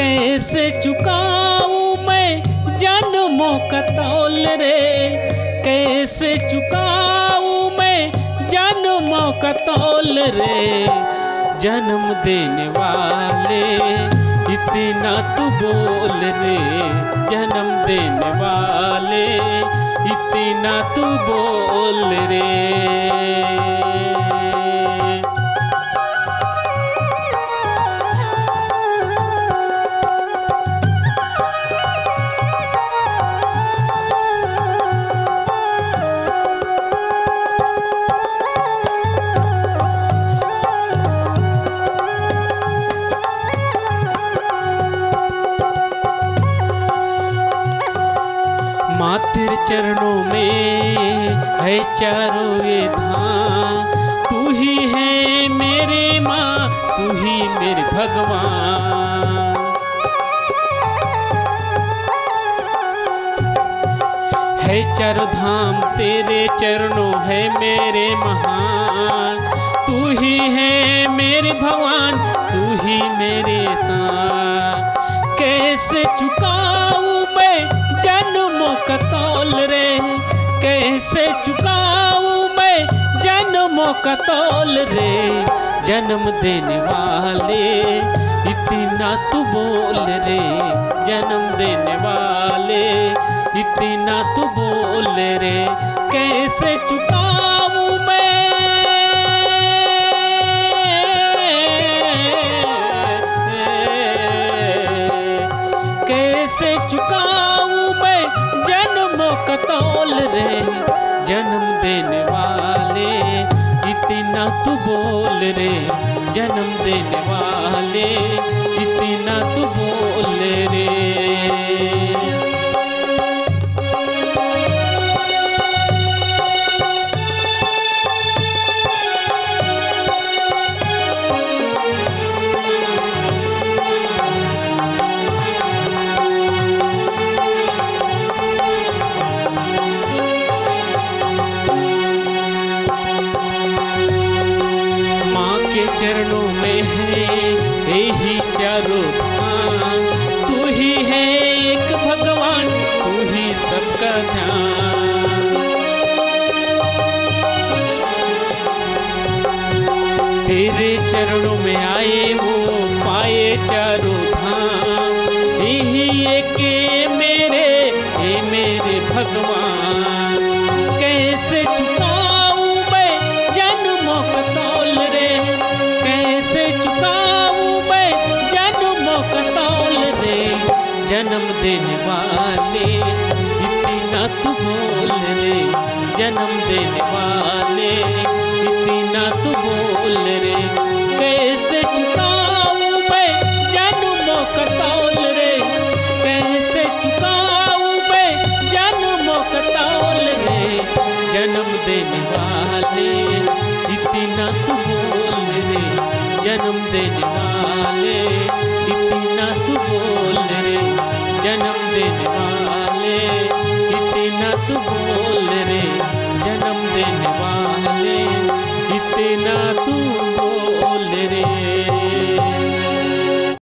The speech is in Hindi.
कैसे चुकाऊं मैं जन्मों का तौल रे? कैसे चुकाऊं मैं जन्मों का तौल रे? जन्म देने वाले इतना तू बोल रे। जन्म देने वाले इतना तू बोल रे। मातिर चरणों में है चारों ये धाम। तू ही है मेरे माँ, तू ही मेरे भगवान। है चारों धाम, तेरे चरणों है मेरे महान। तू ही है मेरे भगवान, तू ही मेरे तान। कैसे चुकाऊं मैं जन्मों का तौल रे, कैसे चुकाऊं मैं जन्मों कतौल रे? जन्म देने वाले, इतना तू बोल रे। जन्म देने वाले, इतना तू बोल रे। कैसे चुकाऊं मैं? कैसे चुकाऊं मैं जन्मों का रे जन्म देने वाले इतना तू बोल रे जन्म देने वाले। चरणों में है, यही चारों धाम तू ही है एक भगवान, तू ही सबका ध्यान। तेरे चरणों में आए वो, पाए चारों धाम यही एक मेरे हे मेरे भगवान। कैसे जन्म देने वाले, इतना तू बोल रे, जन्म देने वाले, इतना तू बोल रे, कैसे चुकाऊं मैं जन्मों का रे? कैसे चुकाऊं मैं जन्मों का रे? जन्म देने वाले, इतना तू बोल रे, जन्म देने